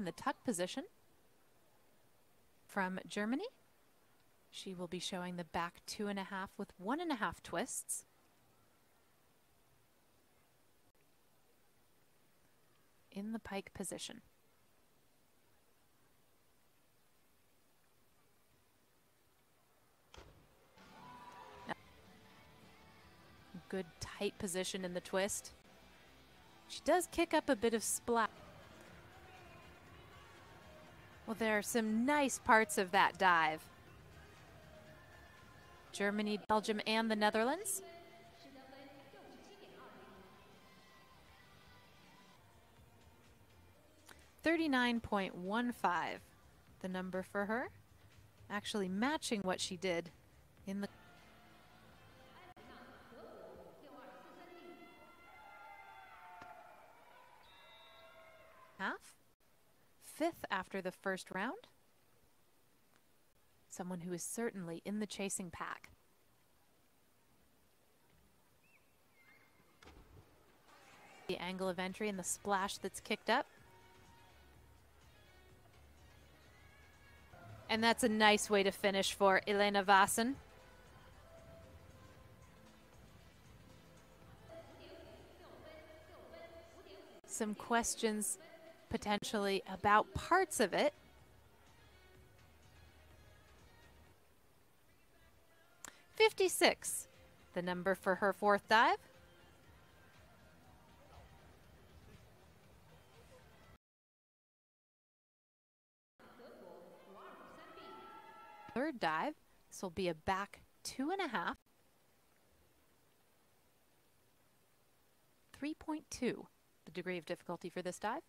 in the tuck position. From Germany, she will be showing the back two and a half with one and a half twists. In the pike position. Good tight position in the twist. She does kick up a bit of splat. Well, there are some nice parts of that dive. Germany, Belgium, and the Netherlands. Thirty-nine point one five, the number for her, actually matching what she did in the half. Fifth after the first round. Someone who is certainly in the chasing pack. The angle of entry and the splash that's kicked up. And that's a nice way to finish for Elena Wassen. Some questions potentially about parts of it. Fifty-six, the number for her fourth dive. Third dive, this will be a back two and a half. 3.2, the degree of difficulty for this dive.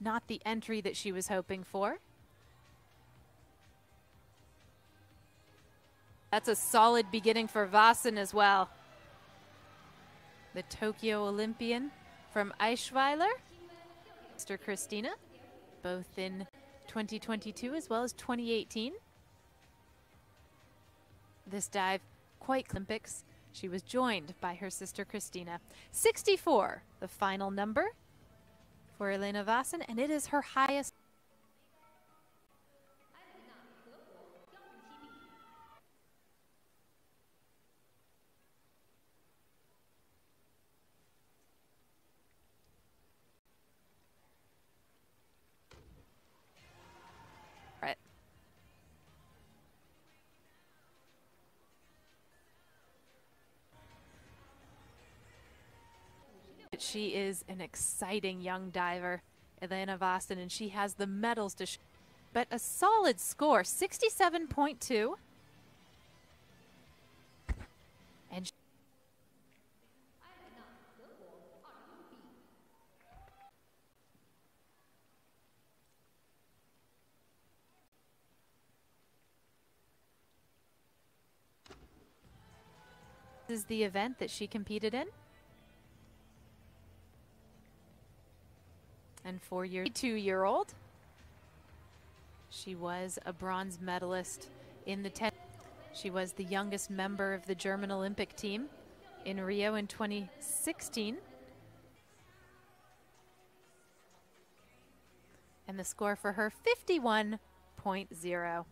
Not the entry that she was hoping for. That's a solid beginning for Wassen as well. The Tokyo Olympian from Eichweiler, Mr. Christina, both in 2022 as well as 2018. This dive, quite Olympics. She was joined by her sister Christina. 64, the final number for Elena Wassen, and it is her highest. She is an exciting young diver, Elena Wassen, and she has the medals to. but a solid score, 67.2. And This is the event that she competed in. And four year two year old. She was a bronze medalist in the 10. She was the youngest member of the German Olympic team in Rio in 2016. And the score for her 51.0.